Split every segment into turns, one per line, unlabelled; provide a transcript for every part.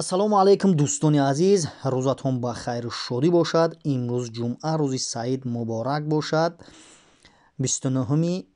ассалому алайкум дӯстони азиз. Рӯзатон ба хайру шодӣ бошад. Имрӯз ҷумъа рӯзи саид муборак бошад. 29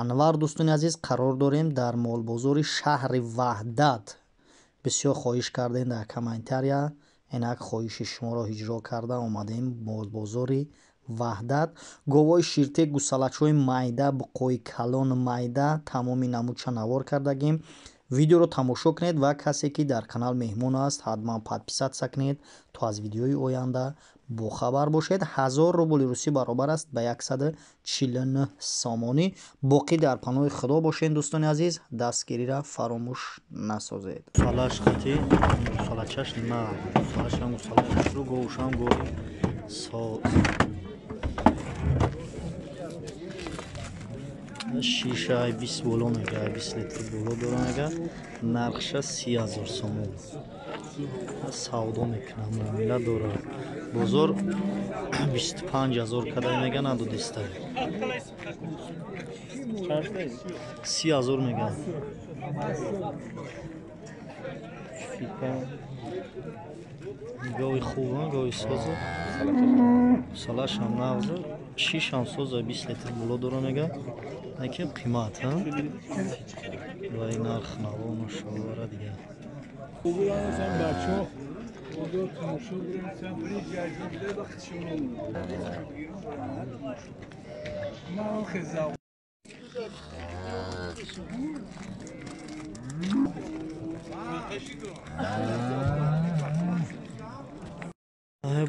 январ дӯстони азиз қарор дорем дар молбозори шаҳри ваҳдат. Бисёр хоҳиш кардем дар комментария инак хоҳиши шуморо иҷро карда омадем молбозори ваҳдат. Говои ширтек гусалачҳои майда буқои калон майда тамоми намудша навор кардагем видеоро тамошо кунед ва касе ки дар канал меҳмон аст ҳатман подписатса кунед то аз видеои оянда бохабар бошед. ҳазор рубли русӣ баробар аст ба 149 сомонӣ. Боқӣ дар паноҳи худо бошед дӯстони азиз. Дастгириро фаромӯш насозед. Салашқати салачаш на салашам салашру говушам гои шишаи бист боло мега бист литр боло дора мега. Нархша си ҳазор сомон. Савдо мекунам муомила дора бозор бисту панҷ ҳазор кадай мега надодиста си ҳазор мега. Гоҳи хуба гоҳи соза. Салашам нағза шишам соза бист литр боло дора мега яким қимат вай нарх навону шовара дига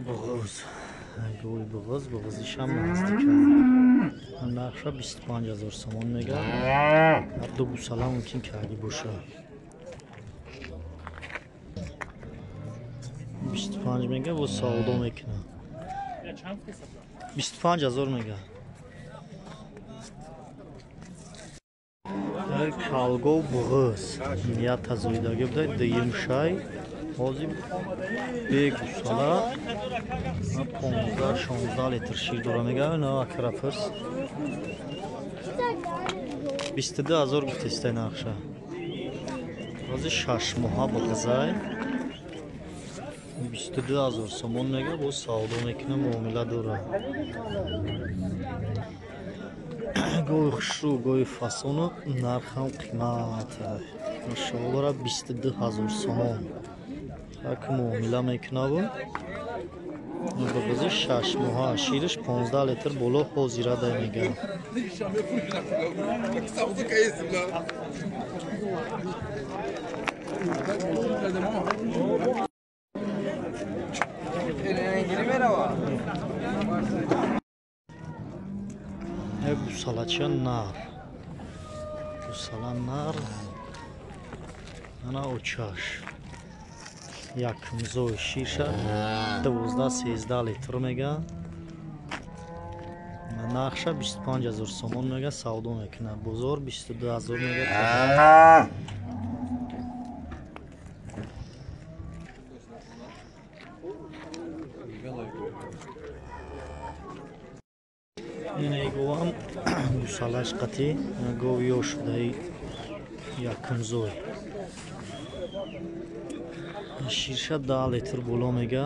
боғоз Гӯи боғоз боғозишам наздика нарша бисту панҷ ҳазор сомон мега ҳатто гусала мумкин ки агӣ боша. Бисту панҷ мега бо савдо мекуна. Бисту панҷ ҳазор мега калгов буғыз ята зоидаги будай дуюм Pozim biegł sala na 15, 16 litr şir duramega na akrafırs. Bistede azor guteste nakşa. Bazı şaş muha bakazay. Bistede azor somon mega bu savdon ekne muamela dura. Goy xuşu, goy fasonu narxam qiymat. Maşallah 22000 somon як муомила мекунаву баъзи шаш моҳа шириш 15 литр боло ҳозира дай мега гусалача нар гусала нар ана очаш якмзои шиша дувоздаҳ сездаҳ литр мега. Нақша бисту панҷ ҳазор сомон мега савдо мекунад. Бозор бисту ду ҳазор мега инегоам гусалаш қатӣ говиё шудаи якмзой ширша да литр боло мега.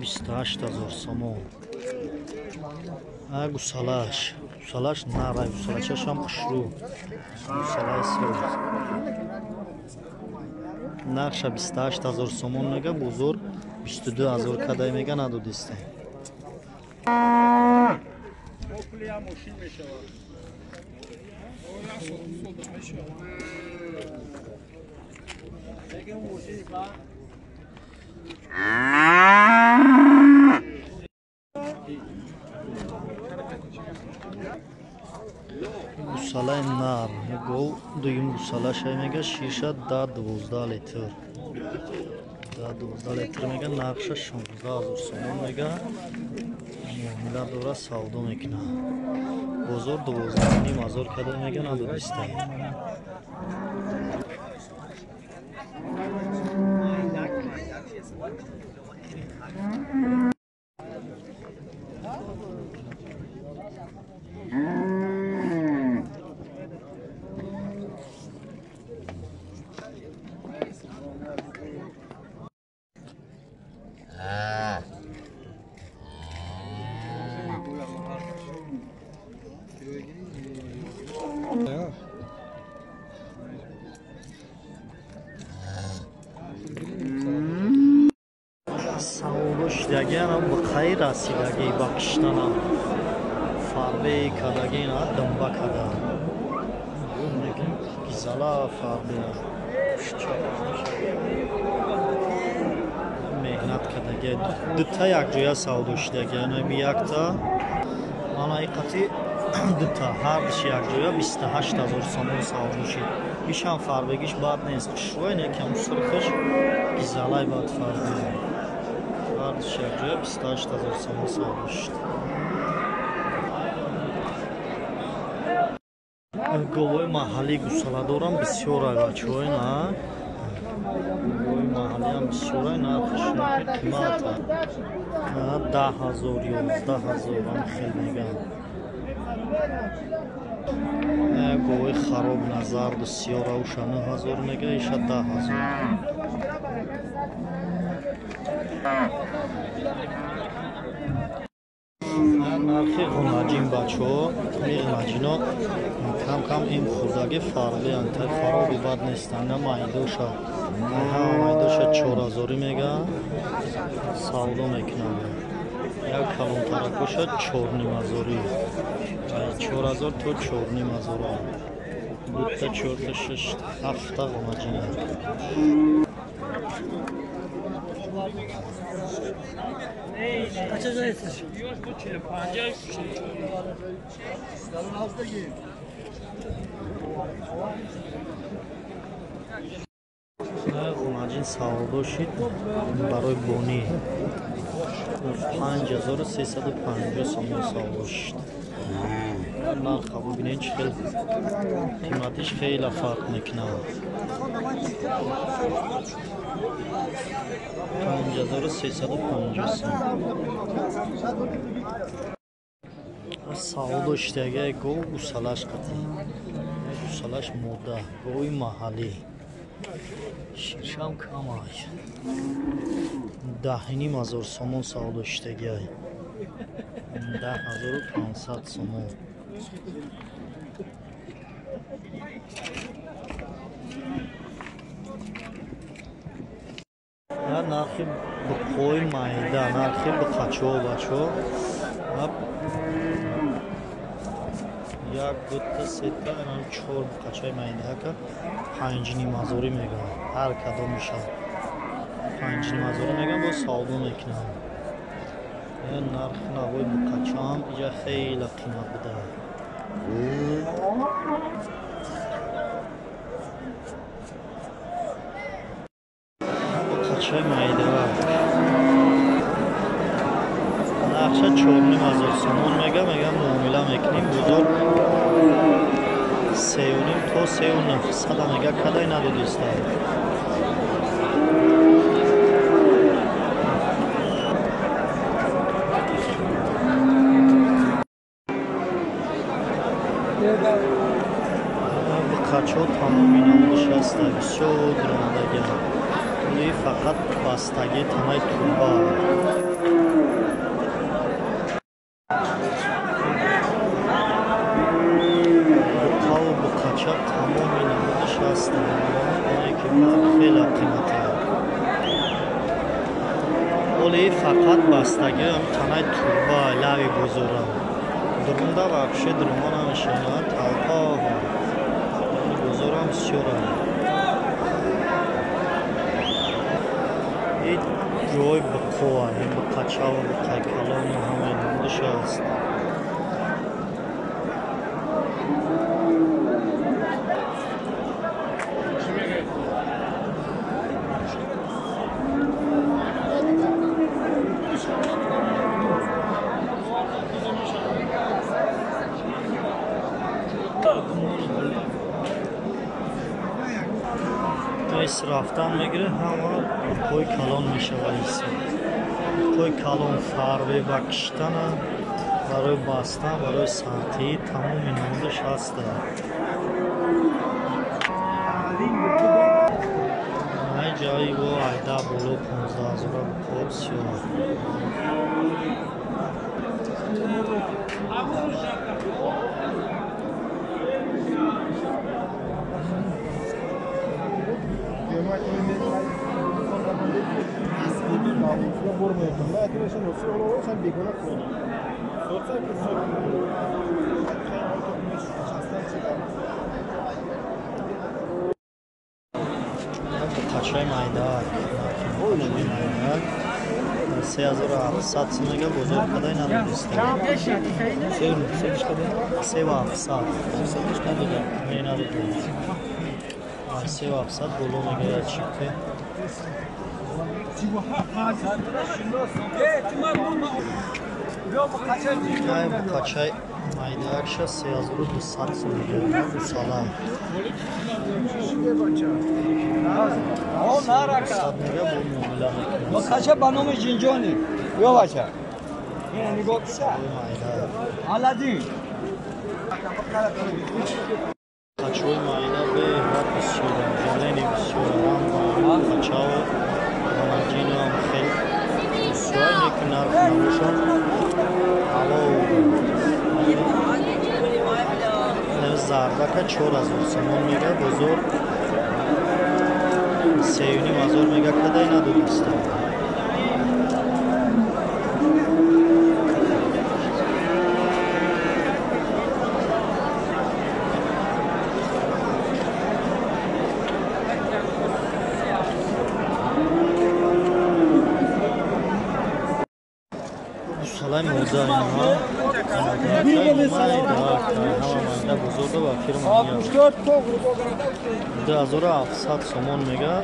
Бисту ҳашт ҳазор сомон гусалаш. Гусалаш нара гусалачашам нақша бисту ҳашт ҳазор сомон мега бозор бисту ду ҳазор кадай мега надодистем гусалаи нар гов дуюм гусалашай мега шиша да дувоздаҳ литр. Да дувоздаҳ литр мега нақша шонздаҳ ҳазор сомон мега. Муомила дора савдо мекуна бозор дувоздаҳ ним ҳазор када мега надодистаи Mm-hmm. සිරාසිරගේ භක්ෂ්ණනම් ෆාබේ කදගෙන දම්බ කදා ගිසලා ෆාබේ mehnat kadage dıta yakcıya savduşta yani bir yakta. Ana ikati dıta her dişi yakcıya biste haşta zor samun savduşi işan farbegiş bad nez kışvay ne kem sırkış gizalay bad farbegiş сомон савдошид говои маҳаллӣ гусала дорам бисёрай бачаҳои на. Говои маҳаллиам бисёрай нархишон қимата даҳ ҳазор ёздаҳ ҳазор ам хел мегам говои хароб назарду сиёравуша нӯ ҳазор мега иша даҳ ҳазор нархи ғунаҷин бачаҳо ғунаҷино кам кам ин хурдаги фарбеянд та фароби бад нестанд на майдоша майдоша чорҳазорӣ мега. Савдо мекунанд як калонтаракоша чорнимҳазорӣ чорҳазор то чорнимҳазора дutta чорта шаш ҳафта ғунаҷина Kaça zayıfsın? Yok bu çile, pancar küçük. Dalın hafta giyin. омаҷин саводо шид барои бонӣ панҷ ҳазору сесаду панҷо сомон саводо шид нарха бубинед чи хел қиматиш хеле фарқ мекунад панҷ ҳазору сесаду панҷо сом саводо шидагиа гов гусалаш қатӣ гусалаш мода гови маҳаллӣ ширшам камай даҳним ҳазор сомон савдо шидагиай даҳ ҳазору пансад сомон нархи биқои майда нархи биқачо бачо як дута сета чор биқачои майдака панҷнимазорӣ мегӯям. Ҳар кадомиша панҷнимазорӣ мегӯям бо савдо мекунам. Нархи навои буқачаам ija хеле қимат буда Akça mayda var. Akça çoğumlu mazolsun. On mega mega mumula meknim. Budur. Seyunim to seyunim. Sada mega kadayna dedi istedim. Фақат бастаги танаи турба буқаву буқача тамоми намудшаста ки хеле қимата оли фақат бастаги танаи турба лави бузурам дурунда вообще дурумо намешина талпа бузурам جۆی بخۆوە هەم بە قەچاوە بە قایکەڵەوە هەمێن هەمەشە هەست Oh, come on. Эс рафтан мегирад ҳама пои калон мешавад пои калон фарбе ба киштана барои бастан барои сатӣ тамоми намудаш ҳаста ай ҷои во айда боло formu였던가 하여튼 신 옷으로 잘 미끄럽고 소설 그 소설로 Taşrayım ayda, oynamayın ayda. Seyaz ora
satsına gel bozar kadar inanır istedim. Sevim, seviş kadar.
Seva, sat. Seviş kadar. Neyin adı? Seva, sat. Bolona gel çıktı. Yani bu kaçay ayda akşam seyazını bu satsın diyor. Bu sala. O naraka. Bu kaça banımı
cinconi. Yo baca.
Yani goksa.
Aladin.
Kaçoy mayda ve hakkı söyle. Zeleni söyle. Kaçağı бисёр неки нарх набошад ало зардака чор ҳазор сомон мега бозор. Сеюним ҳазор мега кадай надодиста Zayma. بزرگ و آخر ده هزار هفتصد سومان میگه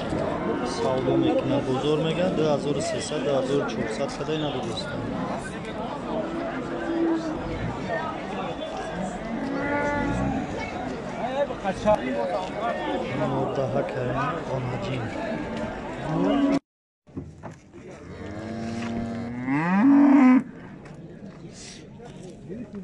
سودا میکنه بزرگ میگه ده هزار سیصد ده هزار چهارصد صدای نده دوستان منتهى كريم قناجين